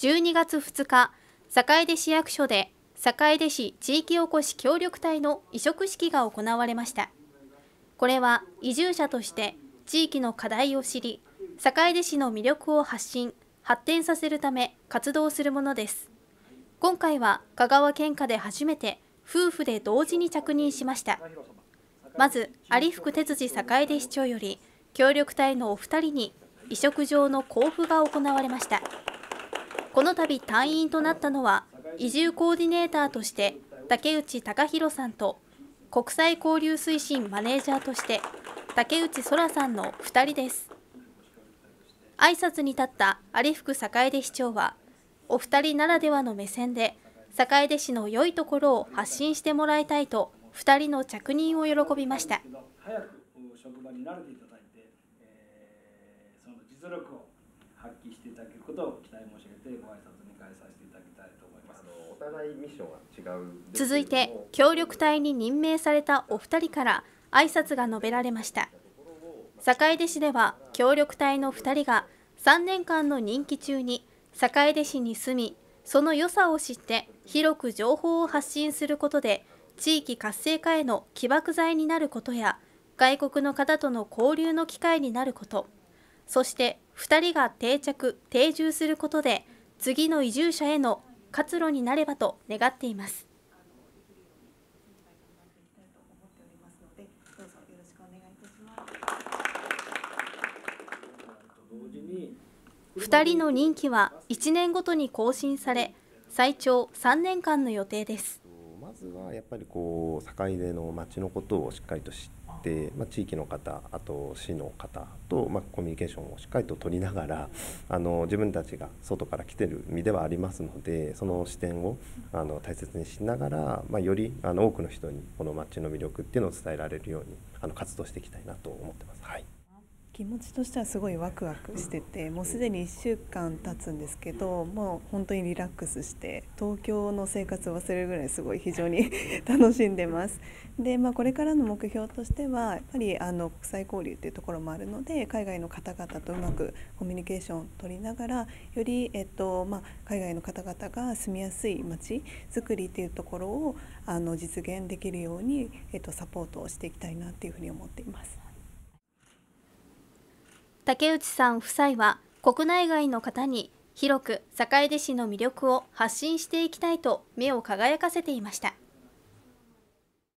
12月2日坂出市役所で坂出市地域おこし協力隊の移植式が行われました。これは移住者として地域の課題を知り坂出市の魅力を発信発展させるため活動するものです。今回は香川県下で初めて夫婦で同時に着任しました。まず有福哲司坂出市長より協力隊のお二人に移植場の交付が行われました。この度隊員となったのは移住コーディネーターとして竹内隆弘さんと国際交流推進マネージャーとして竹内空さんの2人です。挨拶に立った有福坂出市長はお二人ならではの目線で坂出市の良いところを発信してもらいたいと2人の着任を喜びました。早く職場に慣れていただいて、えーその実力を申し上げてご挨拶に返させていただきたいと思います。お互いミッションは違う続いて協力隊に任命されたお二人から挨拶が述べられました。坂出市では協力隊の2人が3年間の任期中に坂出市に住みその良さを知って広く情報を発信することで地域活性化への起爆剤になることや外国の方との交流の機会になること。そして2人が定着定住することで次の移住者への活路になればと願っています。2人の任期は1年ごとに更新され最長3年間の予定です。まずはやっぱりこう坂出の町のことをしっかりと知って、まあ、地域の方あと市の方と、まあ、コミュニケーションをしっかりと取りながらあの自分たちが外から来てる身ではありますのでその視点をあの大切にしながら、まあ、よりあの多くの人にこの町の魅力っていうのを伝えられるようにあの活動していきたいなと思ってます。はい気持ちとしてはすごいワクワクしててもうすでに1週間経つんですけどもう本当にリラックスして東京の生活を忘れるぐらいすごい非常に 楽しんでますで、まあ、これからの目標としてはやっぱりあの国際交流っていうところもあるので海外の方々とうまくコミュニケーションを取りながらより、えっとまあ、海外の方々が住みやすい街づくりっていうところをあの実現できるように、えっと、サポートをしていきたいなっていうふうに思っています。竹内さん夫妻は国内外の方に広く坂出市の魅力を発信していきたいと目を輝かせていました。